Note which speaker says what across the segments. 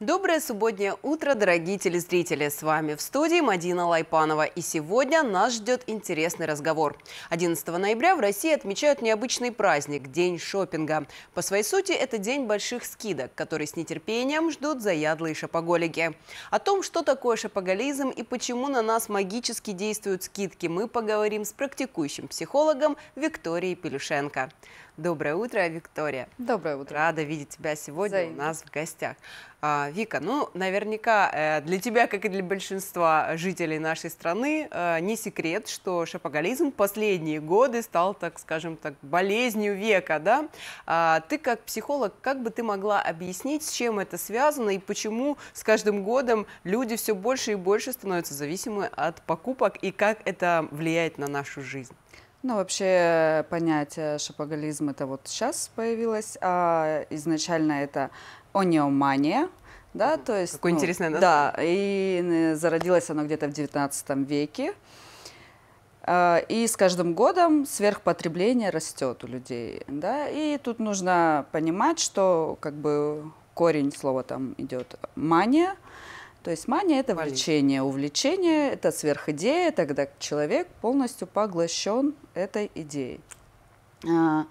Speaker 1: Доброе субботнее утро, дорогие телезрители! С вами в студии Мадина Лайпанова. И сегодня нас ждет интересный разговор. 11 ноября в России отмечают необычный праздник – День шопинга. По своей сути, это день больших скидок, который с нетерпением ждут заядлые шопоголики. О том, что такое шопоголизм и почему на нас магически действуют скидки, мы поговорим с практикующим психологом Викторией Пелюшенко. Доброе утро, Виктория.
Speaker 2: Доброе утро.
Speaker 1: Рада видеть тебя сегодня
Speaker 2: Взаимно.
Speaker 1: у нас в гостях. А, Вика, ну, наверняка э, для тебя, как и для большинства жителей нашей страны, э, не секрет, что шопоголизм в последние годы стал, так скажем так, болезнью века, да? А, Ты как психолог, как бы ты могла объяснить, с чем это связано и почему с каждым годом люди все больше и больше становятся зависимы от покупок и как это влияет на нашу жизнь?
Speaker 2: Ну, вообще понятие шопоголизм это вот сейчас появилось, а изначально это онеомания, да, то есть...
Speaker 1: Какое
Speaker 2: ну,
Speaker 1: интересное
Speaker 2: Да, и зародилось оно где-то в 19 веке. А, И с каждым годом сверхпотребление растет у людей, да, и тут нужно понимать, что как бы корень слова там идет мания, то есть мания – это влечение, увлечение – это сверхидея, тогда человек полностью поглощен этой идеей. А,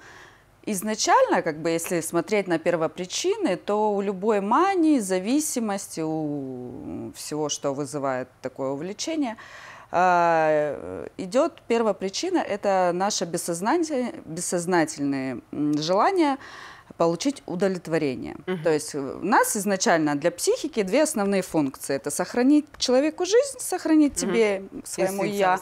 Speaker 2: Изначально, как бы, если смотреть на первопричины, то у любой мании, зависимости, у всего, что вызывает такое увлечение, а, идет первопричина – это наше бессознательное, бессознательные желания получить удовлетворение.
Speaker 1: Мгм.
Speaker 2: То есть у нас изначально для психики две основные функции. Это сохранить человеку жизнь, сохранить тебе, своему «я».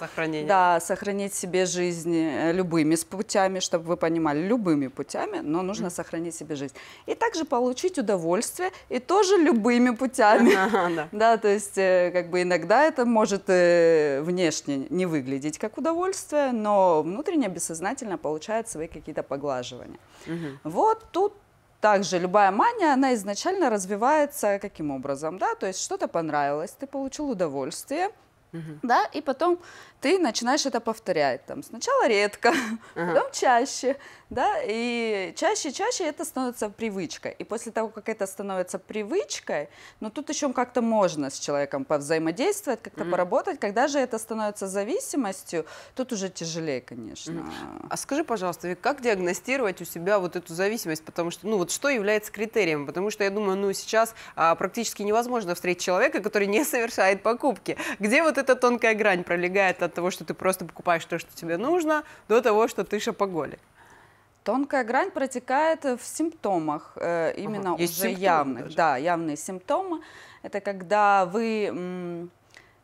Speaker 2: Да, сохранить себе жизнь э, любыми путями, чтобы вы понимали, любыми путями, но нужно сохранить себе жизнь. И также получить удовольствие, и тоже любыми путями.
Speaker 1: Ага, да.
Speaker 2: Да, то есть э, как бы иногда это может э, внешне не выглядеть как удовольствие, но внутренне, бессознательно получает свои какие-то поглаживания.
Speaker 1: Мгм.
Speaker 2: Вот тут также любая мания, она изначально развивается каким образом, да, то есть что-то понравилось, ты получил удовольствие,
Speaker 1: Мгм.
Speaker 2: да, и потом ты начинаешь это повторять, там, сначала редко,
Speaker 1: Ага.
Speaker 2: потом чаще, да, и чаще-чаще это становится привычкой, и после того, как это становится привычкой, ну, тут еще как-то можно с человеком повзаимодействовать, как-то
Speaker 1: Мгм.
Speaker 2: поработать, когда же это становится зависимостью, тут уже тяжелее, конечно.
Speaker 1: А скажи, пожалуйста, Вик, как диагностировать у себя вот эту зависимость? Потому что, ну вот что является критерием? Потому что я думаю, ну сейчас а, практически невозможно встретить человека, который не совершает покупки. Где вот эта тонкая грань пролегает от того, что ты просто покупаешь то, что тебе нужно, до того, что ты шопоголик?
Speaker 2: Тонкая грань протекает в симптомах, э, именно
Speaker 1: есть
Speaker 2: уже явных.
Speaker 1: даже.
Speaker 2: Да, явные симптомы. Это когда вы,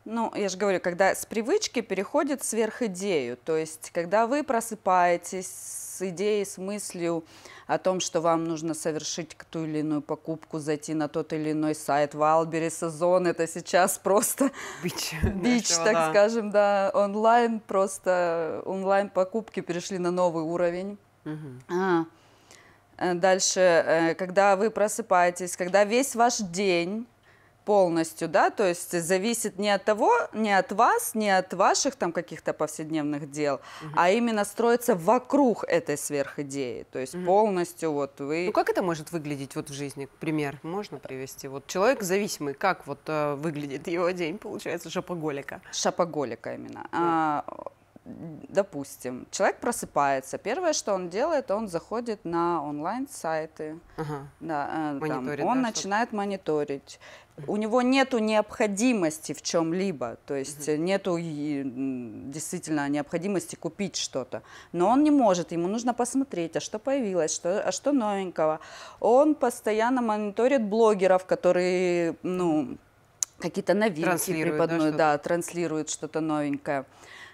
Speaker 2: ну, я же говорю, когда с привычки переходит в сверхидею. То есть, когда вы просыпаетесь с идеей, с мыслью о том, что вам нужно совершить ту или иную покупку, зайти на тот или иной сайт. Валбери сезон это сейчас просто
Speaker 1: Бич.
Speaker 2: бич,
Speaker 1: нашего,
Speaker 2: так
Speaker 1: да.
Speaker 2: скажем, да, онлайн просто онлайн покупки перешли на новый уровень.
Speaker 1: Мгм.
Speaker 2: А, э, Дальше, э, когда вы просыпаетесь, когда весь ваш день полностью, да, то есть зависит не от того, не от вас, не от ваших там каких-то повседневных дел, а именно строится вокруг этой сверхидеи, то есть полностью вот вы...
Speaker 1: Ну как это может выглядеть вот в жизни? Пример можно привести? Вот человек зависимый, как вот э, выглядит его день, получается, шопоголика?
Speaker 2: шопоголика именно. А, допустим, человек просыпается, первое, что он делает, он заходит на онлайн-сайты,
Speaker 1: Ага.
Speaker 2: Да, э, там, он
Speaker 1: да, что-то.
Speaker 2: начинает мониторить. У него нету необходимости в чем-либо, то есть э, нету действительно необходимости купить что-то, но он не может, ему нужно посмотреть, а что появилось, что, а что новенького. Он постоянно мониторит блогеров, которые, ну, какие-то новинки
Speaker 1: Транслируют, да,
Speaker 2: преподносят,
Speaker 1: что-то?
Speaker 2: да, транслируют что-то новенькое.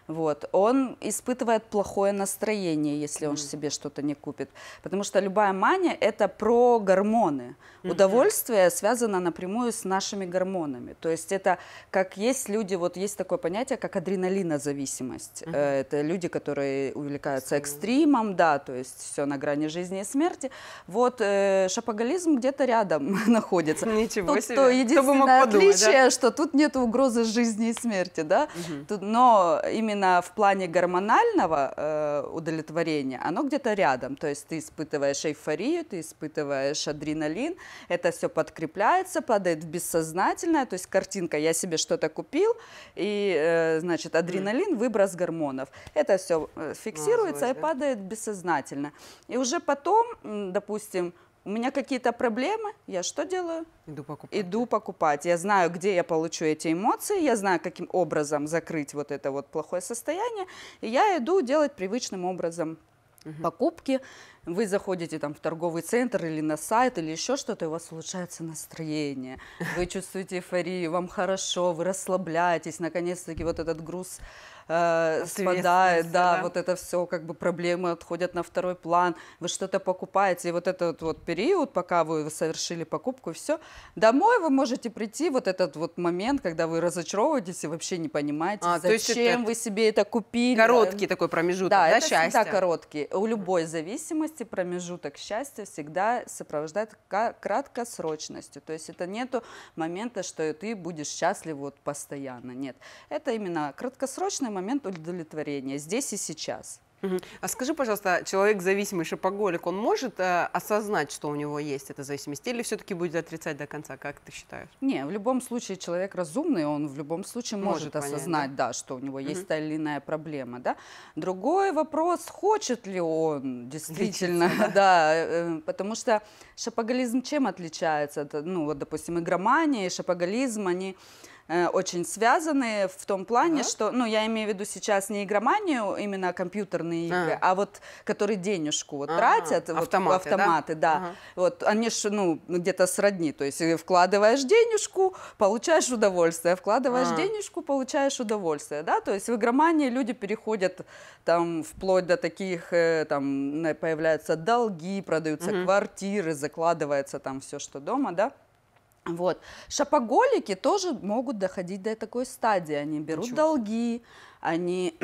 Speaker 2: Вот. Он испытывает плохое настроение, если он себе что-то не купит. Потому что любая мания – это про гормоны. Удовольствие связано напрямую с нашими гормонами. То есть это как есть люди, вот есть такое понятие, как адреналинозависимость. Э, Это люди, которые увлекаются экстримом, да, то есть все на грани жизни и смерти. Вот э, шопоголизм где-то рядом находится.
Speaker 1: Ничего
Speaker 2: Тут
Speaker 1: себе.
Speaker 2: то единственное
Speaker 1: подумать, да?
Speaker 2: отличие, что тут нет угрозы жизни и смерти, да. Тут- но именно именно в плане гормонального э, удовлетворения, оно где-то рядом. То есть ты испытываешь эйфорию, ты испытываешь адреналин, это все подкрепляется, падает в бессознательное. То есть картинка, я себе что-то купил, и, э, значит, адреналин, выброс гормонов. Это все э, фиксируется и
Speaker 1: да?
Speaker 2: падает бессознательно. И уже потом, допустим, у меня какие-то проблемы, я что делаю?
Speaker 1: Иду покупать.
Speaker 2: Иду покупать. Я знаю, где я получу эти эмоции, я знаю, каким образом закрыть вот это вот плохое состояние, и я иду делать привычным образом покупки. Вы заходите там в торговый центр или на сайт или еще что-то, и у вас улучшается настроение, вы чувствуете эйфорию, вам хорошо, вы расслабляетесь, наконец-таки вот этот груз э, спадает, да,
Speaker 1: да.
Speaker 2: вот это все как бы проблемы отходят на второй план, вы что-то покупаете, и вот этот вот период, пока вы совершили покупку, все, домой вы можете прийти вот этот вот момент, когда вы разочаровываетесь и вообще не понимаете,
Speaker 1: А,
Speaker 2: зачем вы себе это купили.
Speaker 1: Короткий такой промежуток,
Speaker 2: Да,
Speaker 1: да,
Speaker 2: это
Speaker 1: счастья.
Speaker 2: всегда короткий. У любой зависимости промежуток счастья всегда сопровождает краткосрочностью. То есть это нету момента, что ты будешь счастлив вот постоянно. Нет. Это именно краткосрочный момент удовлетворения здесь и сейчас.
Speaker 1: А скажи, пожалуйста, человек зависимый шопоголик, он может э, осознать, что у него есть эта зависимость, или все-таки будет отрицать до конца, как ты считаешь?
Speaker 2: Не, в любом случае человек разумный, он в любом случае
Speaker 1: Может
Speaker 2: может,
Speaker 1: понять,
Speaker 2: осознать, да? что у него есть
Speaker 1: Мгм.
Speaker 2: та или иная проблема, да. Другой вопрос, хочет ли он действительно, да, э, потому что шопоголизм чем отличается? Это, ну, вот, допустим, игромания и шопоголизм, они э, очень связаны в том плане,
Speaker 1: Ага.
Speaker 2: что, ну, я имею в виду сейчас не игроманию, именно компьютерные игры,
Speaker 1: А.
Speaker 2: а, вот, которые денежку вот
Speaker 1: А,
Speaker 2: тратят, вот,
Speaker 1: автоматы, да?
Speaker 2: автоматы, да,
Speaker 1: Ага.
Speaker 2: вот они ж, ну, где-то сродни. То есть э, вкладываешь денежку, получаешь удовольствие. Вкладываешь
Speaker 1: А.
Speaker 2: денежку, получаешь удовольствие. Да? То есть в игромании люди переходят там вплоть до таких, э, там появляются долги, продаются
Speaker 1: Мгм.
Speaker 2: квартиры, закладывается там все, что дома, да. Вот. Шопоголики тоже могут доходить до такой стадии. Они берут
Speaker 1: Ничего
Speaker 2: долги, они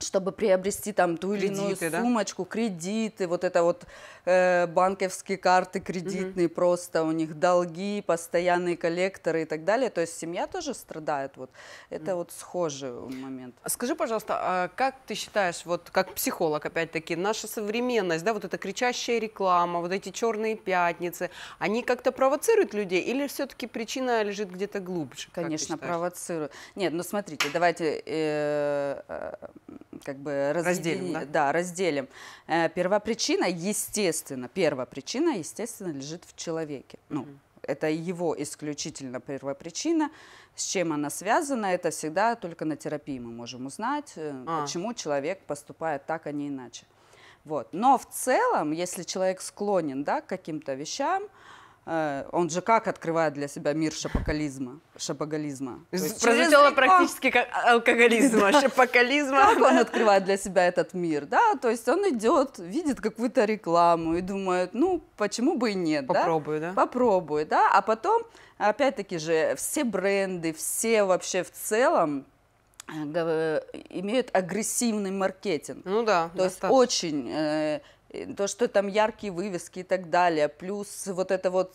Speaker 2: чтобы приобрести там ту или иную
Speaker 1: Кредиты, да?
Speaker 2: сумочку, кредиты, вот это вот э, банковские карты кредитные, просто у них долги, постоянные коллекторы и так далее. То есть семья тоже страдает. Вот это вот схожий момент.
Speaker 1: Скажи, пожалуйста, а как ты считаешь, вот как психолог, опять-таки, наша современность, да, вот эта кричащая реклама, вот эти черные пятницы, они как-то провоцируют людей или все-таки причина лежит где-то глубже?
Speaker 2: Конечно,
Speaker 1: считаешь?
Speaker 2: провоцирует. Нет, ну смотрите, давайте э, э, как бы
Speaker 1: Разделим, да?
Speaker 2: Да, разделим. Э, первопричина, естественно, первопричина, естественно, лежит в человеке. Ну, это его исключительно первопричина. С чем она связана, это всегда только на терапии мы можем узнать, э,
Speaker 1: А.
Speaker 2: почему человек поступает так, а не иначе. Вот. Но в целом, если человек склонен да, к каким-то вещам, он же как открывает для себя мир шапокализма, шапоголизма? Есть
Speaker 1: Прозвучало практически как алкоголизма, шапокализма.
Speaker 2: Как он открывает для себя этот мир, да? То есть он идет, видит какую-то рекламу и думает, ну, почему бы и нет, да?
Speaker 1: Попробую, да?
Speaker 2: Попробуй, да? А потом, опять-таки же, все бренды, все вообще в целом э, имеют агрессивный маркетинг.
Speaker 1: Ну да,
Speaker 2: То есть
Speaker 1: достаточно.
Speaker 2: очень, э, э, то, что там яркие вывески и так далее, плюс вот это вот,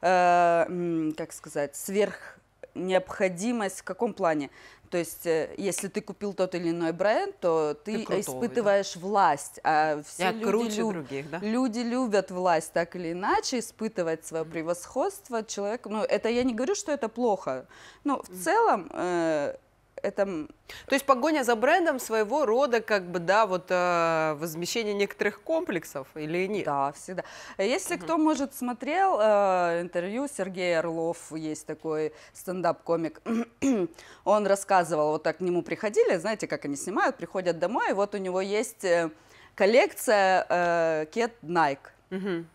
Speaker 2: э, как сказать, сверх необходимость в каком плане? То есть, э, если ты купил тот или иной бренд, то ты,
Speaker 1: Ты крутой,
Speaker 2: испытываешь власть, а все
Speaker 1: Я
Speaker 2: люди, люб-
Speaker 1: других, да?
Speaker 2: люди любят власть так или иначе, испытывать свое превосходство человек. Ну, это я не говорю, что это плохо. Но в целом э, это
Speaker 1: То есть погоня за брендом своего рода, как бы, да, вот э, возмещение некоторых комплексов или нет?
Speaker 2: Да, всегда. Если кто, может, смотрел э, интервью Сергея Орлов, есть такой стендап-комик, он рассказывал, вот так к нему приходили, знаете, как они снимают, приходят домой, и вот у него есть э, коллекция э, кет Nike.
Speaker 1: Мгм.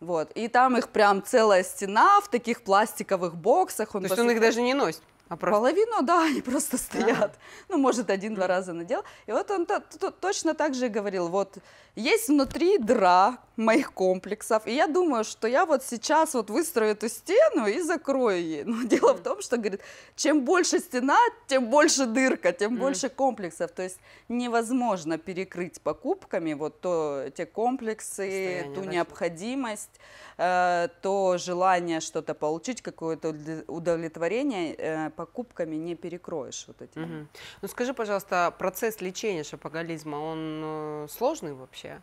Speaker 2: Вот, и там их прям целая стена в таких пластиковых боксах.
Speaker 1: То есть он их даже не носит, а просто...
Speaker 2: Половину, да, они просто стоят. Ну, может, один-два раза надел. И вот он то- то- точно так же говорил, вот есть внутри дыра моих комплексов, и я думаю, что я вот сейчас вот выстрою эту стену и закрою ее. Но дело в том, что, говорит, чем больше стена, тем больше дырка, тем
Speaker 1: Мгм.
Speaker 2: больше комплексов. То есть невозможно перекрыть покупками вот то, те комплексы,
Speaker 1: Состояние,
Speaker 2: ту
Speaker 1: да,
Speaker 2: необходимость, э, то желание что-то получить, какое-то удовле- удовлетворение, э, покупками не перекроешь вот эти.
Speaker 1: Мгм. Ну скажи, пожалуйста, процесс лечения шопоголизма, он э, сложный вообще?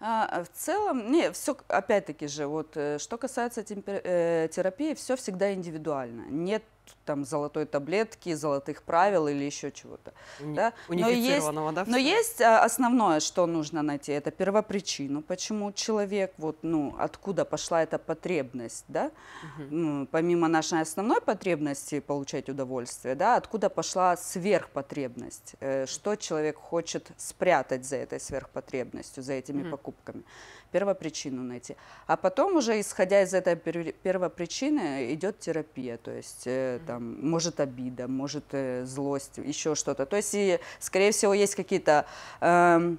Speaker 2: А, в целом, не, все, опять-таки же, вот, э, что касается э, терапии, все всегда индивидуально. Нет там золотой таблетки, золотых правил или еще чего-то. Да? Но есть,
Speaker 1: да?
Speaker 2: но есть а, основное, что нужно найти, это первопричину, почему человек, вот, ну, откуда пошла эта потребность, да, Ну, помимо нашей основной потребности получать удовольствие, да, откуда пошла сверхпотребность, э, что человек хочет спрятать за этой сверхпотребностью, за этими
Speaker 1: Мгм.
Speaker 2: покупками. Первопричину найти. А потом уже, исходя из этой пер- первопричины, идет терапия, то есть э, там, может обида, может э, злость, еще что-то. То есть, и, скорее всего, есть какие-то эм,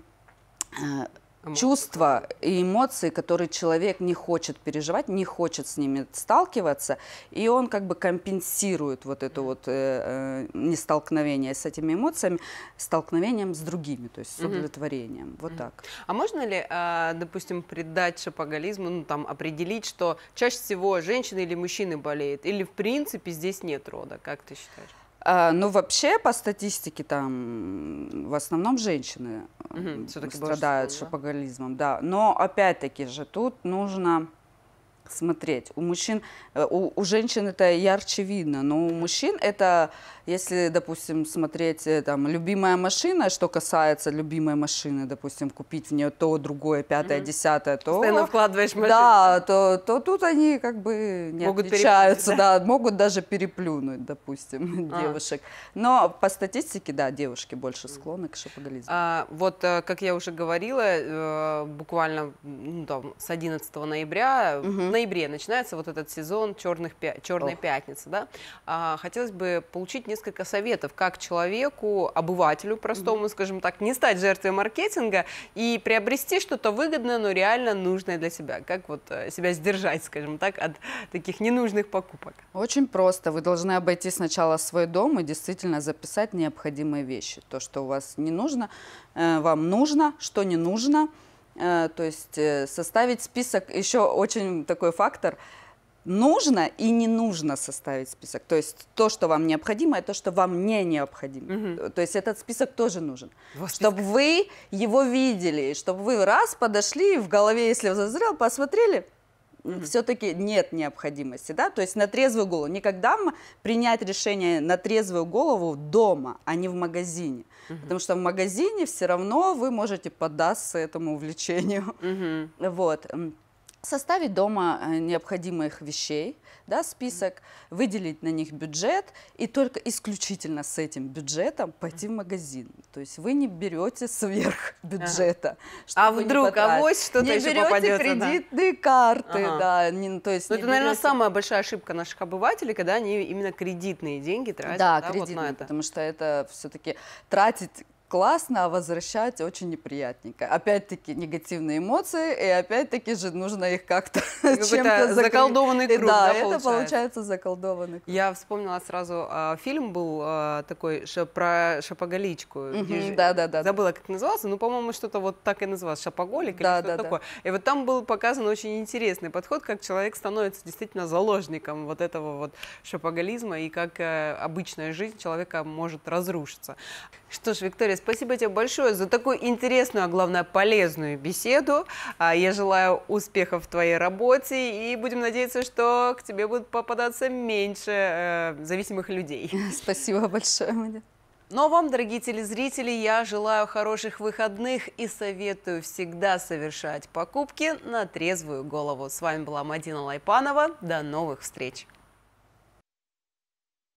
Speaker 2: э,
Speaker 1: Эмо-
Speaker 2: чувства и эмоции, которые человек не хочет переживать, не хочет с ними сталкиваться, и он как бы компенсирует вот это вот э, э, нестолкновение с этими эмоциями столкновением с другими, то есть с удовлетворением. Вот так.
Speaker 1: А можно ли, а, допустим, придать шопоголизму, ну там определить, что чаще всего женщины или мужчины болеют, или в принципе здесь нет рода? Как ты считаешь?
Speaker 2: А, ну, вообще, по статистике, там, в основном женщины
Speaker 1: всё-таки
Speaker 2: страдают
Speaker 1: большинство, да?
Speaker 2: шопоголизмом, да. Но, опять-таки же, тут нужно смотреть. У мужчин, э, у, у женщин это ярче видно, но у мужчин это, если, допустим, смотреть, э, там, любимая машина, что касается любимой машины, допустим, купить в нее то, другое, пятое,
Speaker 1: Мгм.
Speaker 2: десятое, то...
Speaker 1: Постоянно вкладываешь в машину.
Speaker 2: Да, то, то тут они как бы не
Speaker 1: Могут
Speaker 2: отличаются,
Speaker 1: переплюнуть,
Speaker 2: да? могут даже переплюнуть, допустим,
Speaker 1: А.
Speaker 2: девушек. Но по статистике, да, девушки больше склонны к шопоголизму.
Speaker 1: А, вот, э, как я уже говорила, э, буквально ну, там, с 11 ноября, в
Speaker 2: Мгм.
Speaker 1: ноябре начинается вот этот сезон черных черной
Speaker 2: Ох.
Speaker 1: пятницы, да? А, хотелось бы получить несколько советов, как человеку, обывателю простому, скажем так, не стать жертвой маркетинга и приобрести что-то выгодное, но реально нужное для себя. Как вот э, себя сдержать, скажем так, от таких ненужных покупок?
Speaker 2: Очень просто. Вы должны обойти сначала свой дом и действительно записать необходимые вещи. То, что у вас не нужно, э, вам нужно, что не нужно. Э, То есть составить список, еще очень такой фактор, нужно и не нужно составить список. То есть то, что вам необходимо, и то, что вам не необходимо.
Speaker 1: Мгм.
Speaker 2: То есть этот список тоже нужен.
Speaker 1: Два
Speaker 2: Чтобы вы его видели, чтобы вы раз подошли в голове, если зазрел, посмотрели, все-таки нет необходимости, да, то есть на трезвую голову. Никогда принять решение на трезвую голову дома, а не в магазине. Потому что в магазине все равно вы можете поддаться этому увлечению.
Speaker 1: Мгм.
Speaker 2: Вот. Составить дома э, необходимых вещей, да, список, выделить на них бюджет и только исключительно с этим бюджетом пойти в магазин. То есть вы не берете сверх бюджета.
Speaker 1: А
Speaker 2: чтобы не
Speaker 1: вдруг
Speaker 2: потратить.
Speaker 1: авось что-то
Speaker 2: не
Speaker 1: еще
Speaker 2: берете
Speaker 1: попадется, да?
Speaker 2: кредитные карты,
Speaker 1: Ага.
Speaker 2: да, не- то есть
Speaker 1: Ну,
Speaker 2: не
Speaker 1: это, наверное,
Speaker 2: берете-
Speaker 1: самая большая ошибка наших обывателей, когда они именно кредитные деньги тратят
Speaker 2: да,
Speaker 1: да, вот
Speaker 2: кредитные,
Speaker 1: на это.
Speaker 2: потому что это все-таки тратить классно, а возвращать очень неприятненько. Опять-таки негативные эмоции, и опять-таки же нужно их как-то чем-то закрыть.
Speaker 1: заколдованный круг,
Speaker 2: да,
Speaker 1: да,
Speaker 2: это
Speaker 1: получается?
Speaker 2: получается заколдованный круг.
Speaker 1: Я вспомнила сразу, а, фильм был а, такой про шапоголичку.
Speaker 2: да-да-да.
Speaker 1: Забыла, как назывался, но, по-моему, что-то вот так и называлось, шапоголик или
Speaker 2: Да,
Speaker 1: что-то
Speaker 2: да, да.
Speaker 1: такое. И вот там был показан очень интересный подход, как человек становится действительно заложником вот этого вот шапоголизма и как э, обычная жизнь человека может разрушиться. Что ж, Виктория, спасибо тебе большое за такую интересную, а главное полезную беседу. А, Я желаю успехов в твоей работе и будем надеяться, что к тебе будут попадаться меньше э, зависимых людей.
Speaker 2: Спасибо большое, Маня.
Speaker 1: Ну а вам, дорогие телезрители, я желаю хороших выходных и советую всегда совершать покупки на трезвую голову. С вами была Мадина Лайпанова. До новых встреч!